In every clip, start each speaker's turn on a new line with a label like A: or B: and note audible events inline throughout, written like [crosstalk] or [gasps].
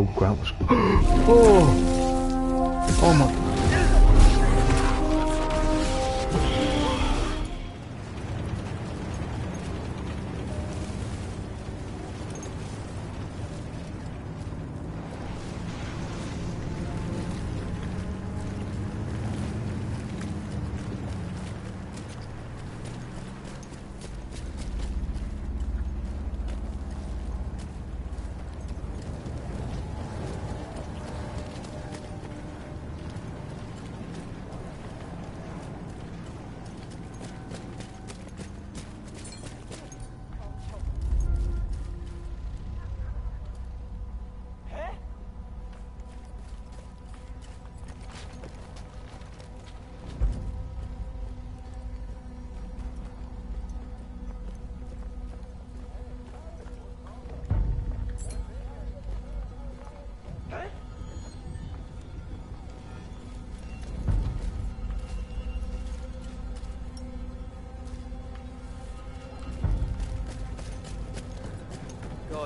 A: Grant was... [gasps] oh! Oh my...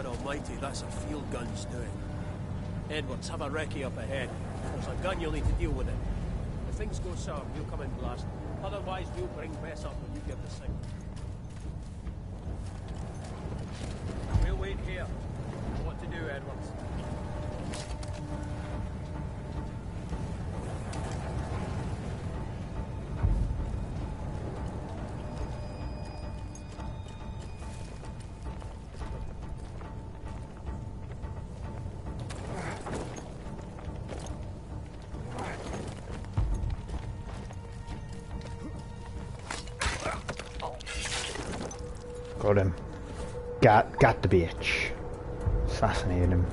B: God almighty, that's a field gun's doing. Edwards, have a recce up ahead. There's a gun you'll need to deal with it. If things go sour, you'll come in blast. Otherwise, we'll bring Bess up when you give the signal.
A: Him. Got, got the bitch. Assassinated him.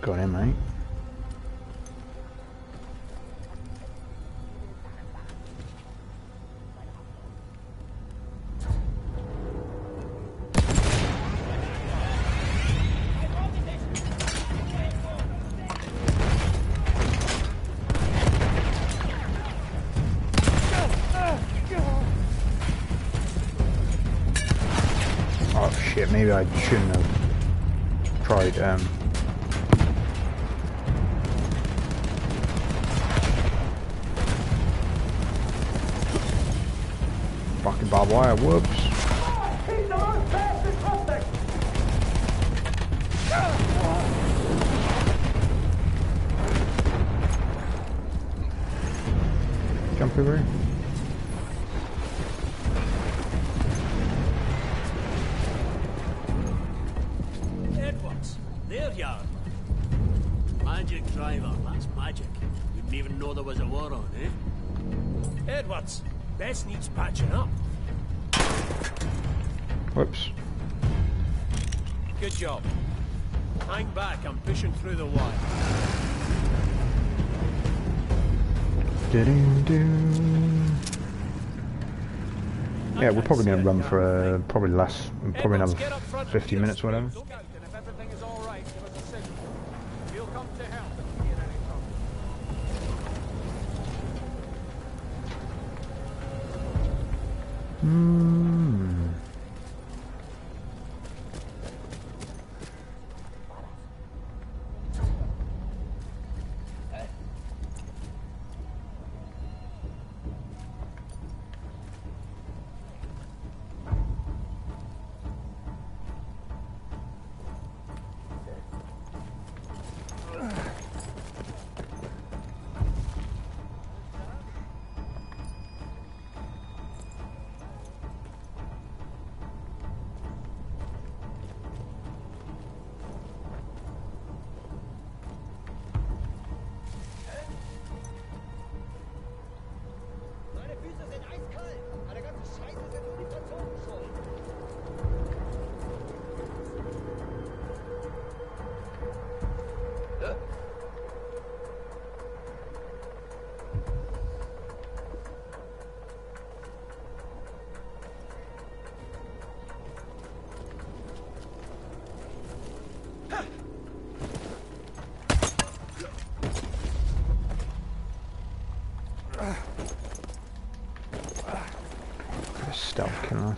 A: Got him, mate. Oh shit, maybe I shouldn't have tried um fucking barbed wire, whoops. Jump over.
B: Edwards, there you are. Magic driver, that's magic. Wouldn't even know there was a war on, eh? Edwards, Bess needs patching up.
A: Whoops.
B: Good job. Hang back, I'm pushing through the wire.
A: Yeah, we're probably going to run for uh, probably last, probably another
B: get up front and
A: 50 minutes,
B: straight.
A: whatever.
B: Look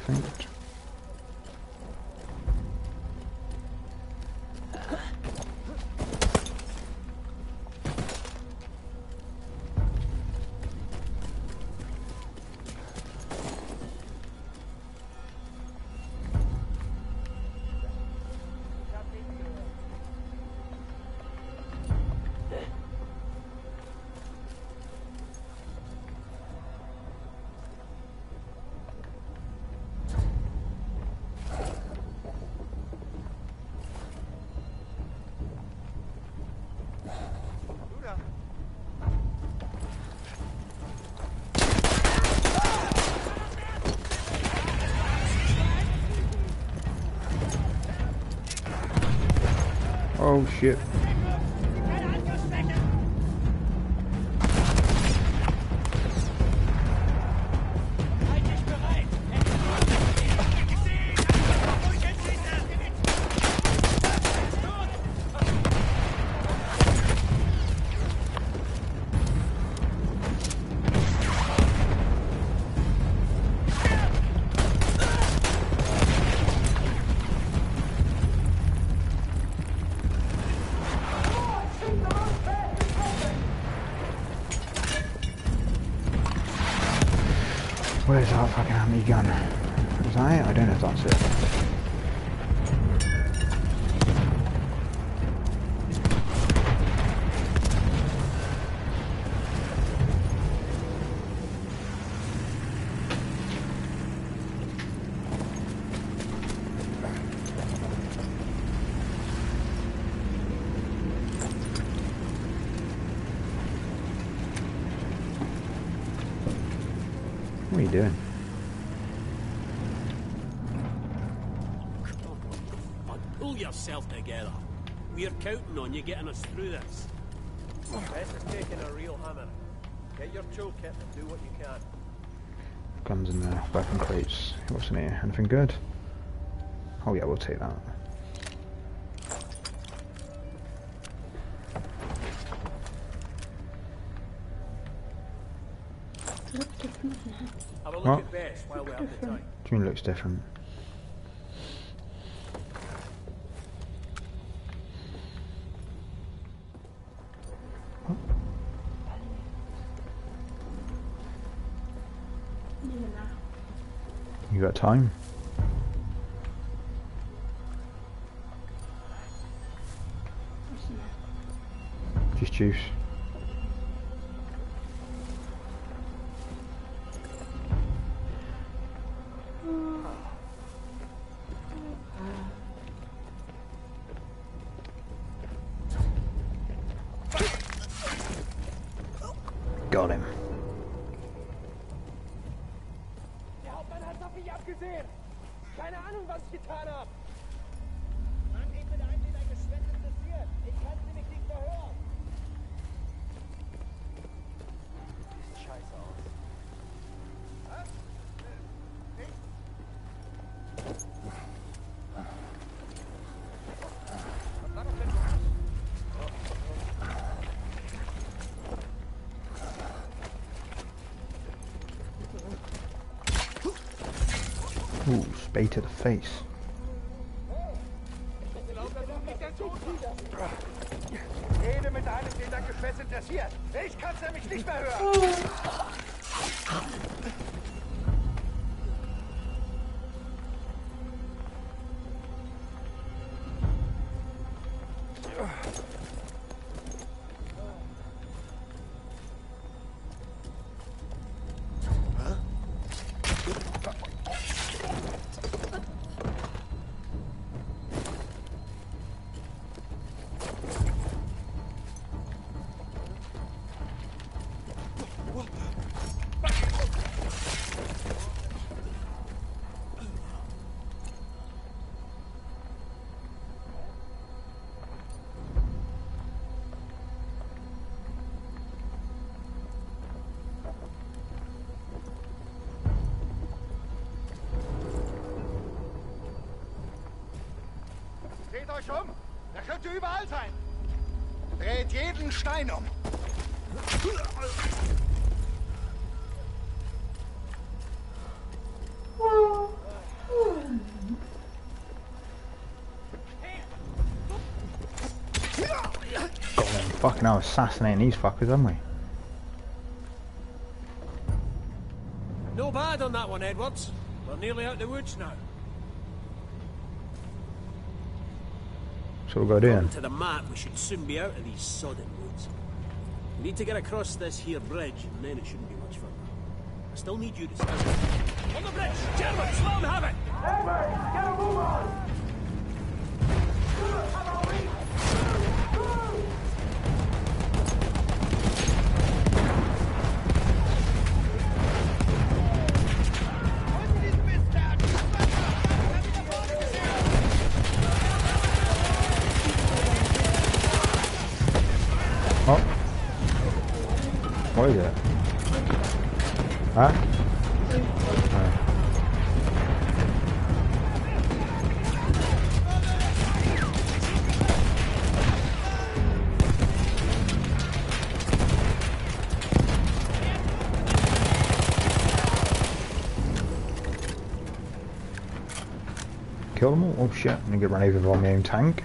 A: think. Oh shit. Where's that fucking army gun? Is that? I don't know if that's it. What are you doing?
B: On, pull yourself together. We're counting on you getting us through this. Bess is taking a real hammer. Get your toolkit and do what you can.
A: Guns in the weapon crates. What's in here? Anything good? Oh yeah, we'll take that.
C: Different now.
B: Have a look
A: What?
B: at Bess while we have the time.
A: June looks different. Time? Just juice. Ooh, spade to the face.
D: euch um! Überall sein! Dreht jeden Stein um!
A: Fucking out assassinating these fuckers, haven't we?
B: No bad on that one, Edwards. We're nearly out the woods now.
A: So we'll go to do then.
B: According to the map, we should soon be out of these sodden woods. We need to get across this here bridge, and then it shouldn't be much further. I still need you to stand on the bridge. German, let them have it.
A: Oh. Kill them all? Oh shit, I'm gonna get run over by my own tank.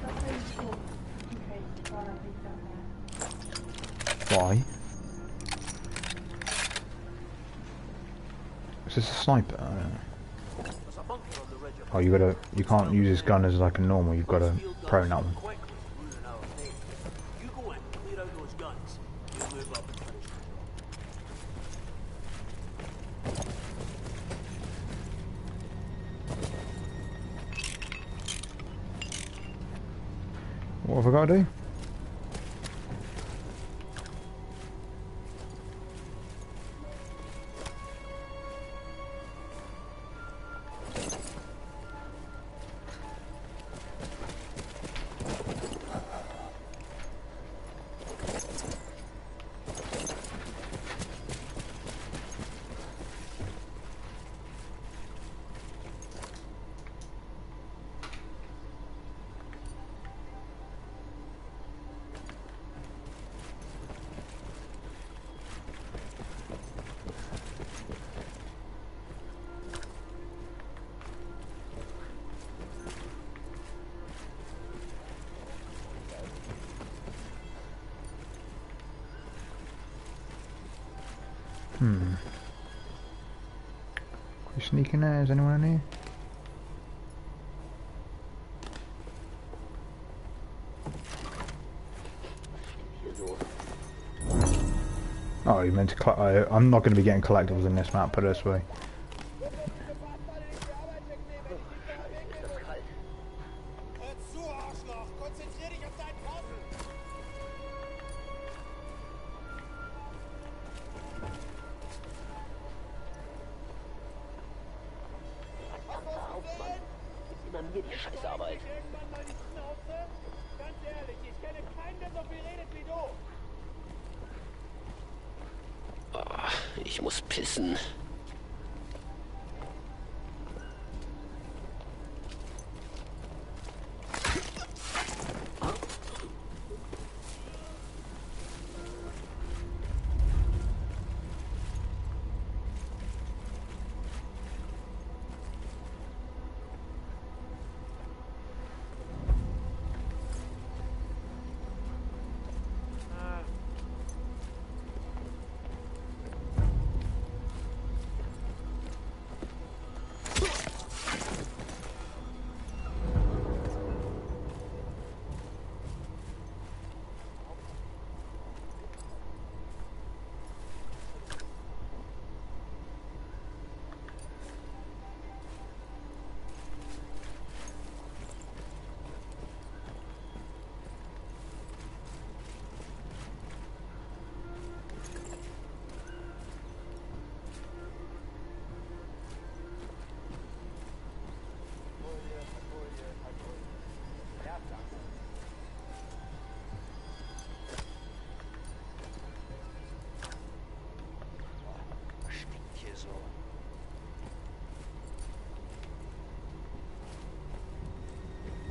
C: That's really cool. Okay, well, I think that there.
A: Why? Is this a sniper? I don't know.
B: There's a bunker on the ridge above
A: Oh, you gotta, you can't use this gun as like a normal, you've gotta prone that one. What have I got to do? Hmm. Can we sneak in there? Is anyone in here? Oh, you meant to collect. I'm not going to be getting collectibles in this map, put it this way.
E: Die
D: Schnauze? Ganz ehrlich, ich kenne keinen, der so viel redet wie du!
E: Ich muss pissen.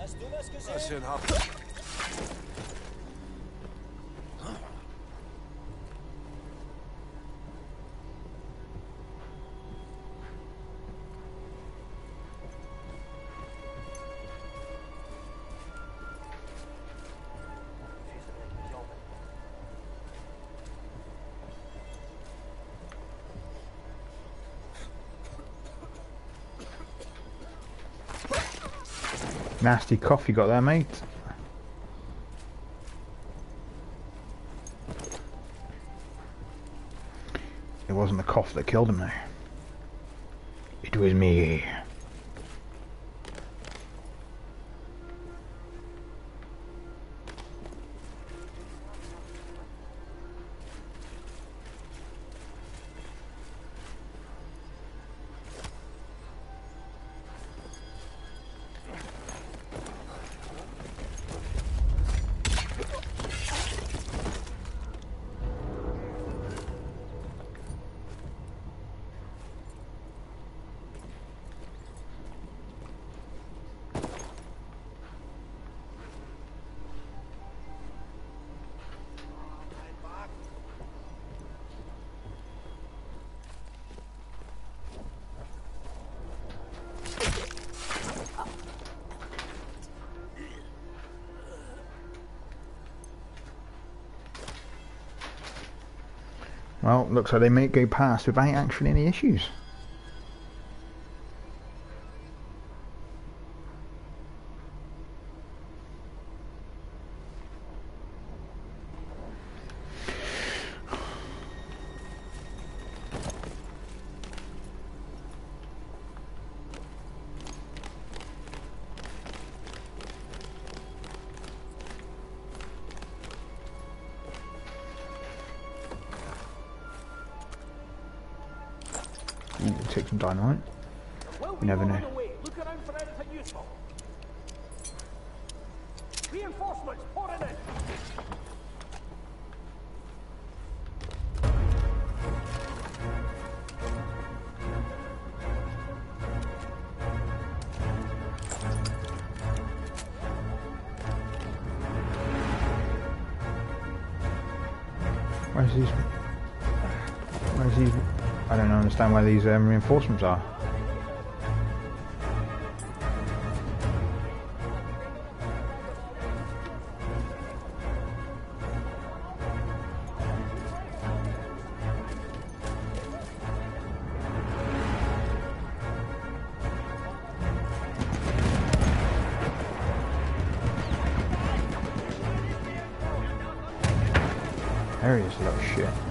D: Hast du was gesehen?
B: Was für ein.
A: Nasty cough you got there, mate. It wasn't the cough that killed him, though. It was me. Well, looks like they may go past without actually any issues. Take some dynamite.
B: Well,
A: You never know.
B: on the way. Look around for anything useful. Reinforcements pouring in.
A: Understand where these um, reinforcements are. There he is, little shit.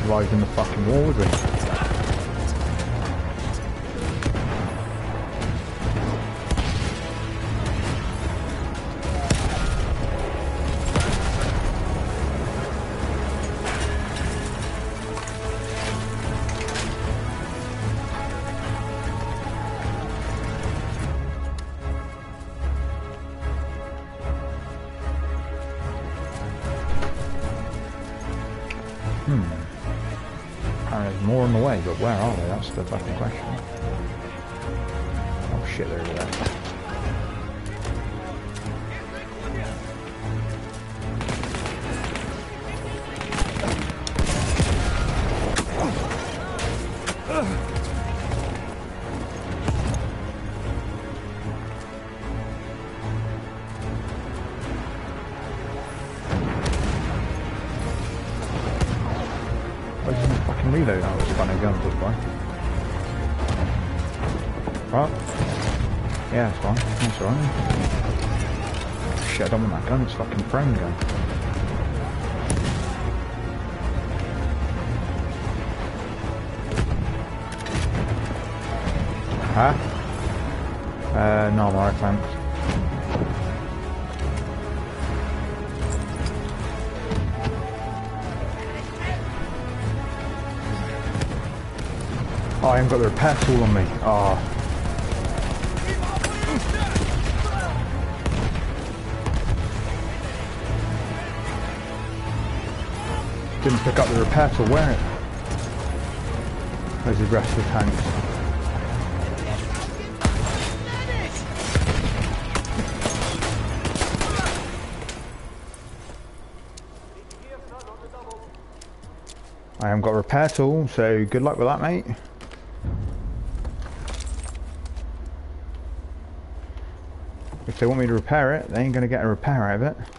A: In the fucking war, would we? Oh, are they? That's the fucking question. Oh shit, they're there. Why Alright. Shit, I don't want that gun, it's fucking prone gun. Huh? Uh, no, I'm alright, thanks. Oh, I haven't got the repair tool on me. Oh. Didn't pick up the repair tool, where it? Where's the rest of the tanks? I haven't got a repair tool, so good luck with that, mate. If they want me to repair it, they ain't gonna get a repair out of it.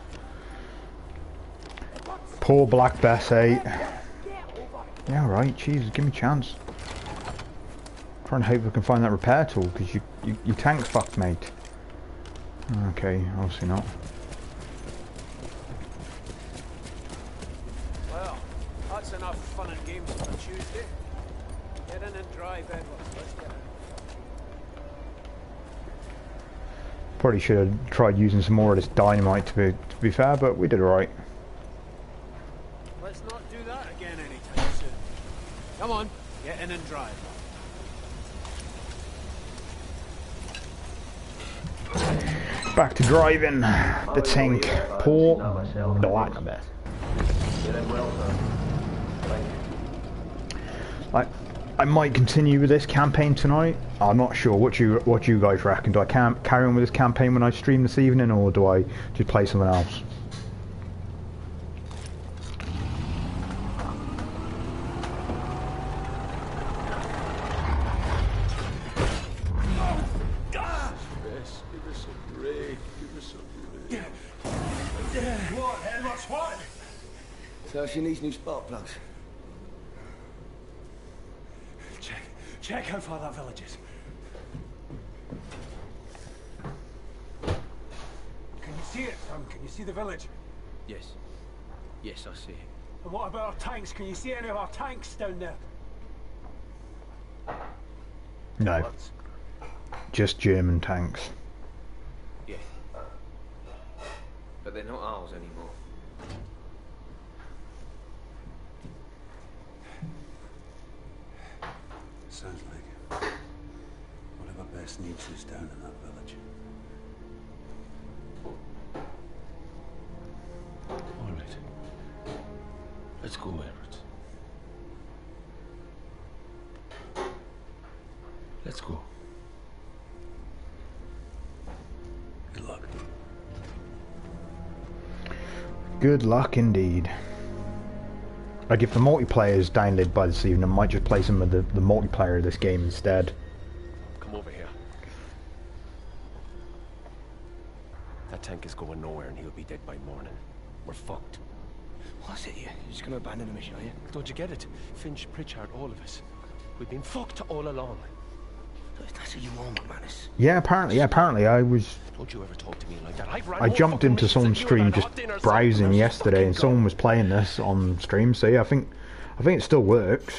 A: Poor Black Bess 8. Yeah, right, Jesus, give me a chance. Try and hope we can find that repair tool, because you, you, your tank's fucked, mate. Okay, obviously not.
B: Well, that's enough fun and games for Tuesday. Get in and drive, Edward. Let's get it.
A: Probably should have tried using some more of this dynamite to be, to be fair, but we did alright.
B: Let's not do that again anytime soon. Come on, get in and drive.
A: Back to driving the tank. Poor Black Bess. I, might continue with this campaign tonight. I'm not sure. What you what you guys reckon? Do I carry on with this campaign when I stream this evening, or do I just play something else?
F: Yes, give us a break. Give us a break.
D: What, Edwards, what?
F: So she needs new spark plugs.
D: Check, check how far that village is. Can you see it, Tom? Can you see the village?
B: Yes. Yes, I see. it.
D: And what about our tanks? Can you see any of our tanks down there?
A: No, just German tanks.
G: Yeah. But they're not ours anymore.
D: Sounds like. Whatever Bess needs is down in that village.
F: All right. Let's go, Everett. Let's go. Good luck.
A: Good luck indeed. Like if the multiplayer is downloaded by this evening, I might just play some of the, the multiplayer of this game instead.
B: Come over here. That tank is going nowhere and he'll be dead by morning. We're fucked.
G: What's it you? You're just gonna abandon the mission, are you?
B: Don't you get it? Finch, Pritchard, all of us. We've been fucked all along.
G: That's what you want, McManus.
A: Yeah, apparently, yeah, apparently I was
B: Don't you ever talk to me like that. I've ran
A: I jumped into someone's stream just browsing yesterday, and someone was playing this on stream. So yeah, I think I think it still works.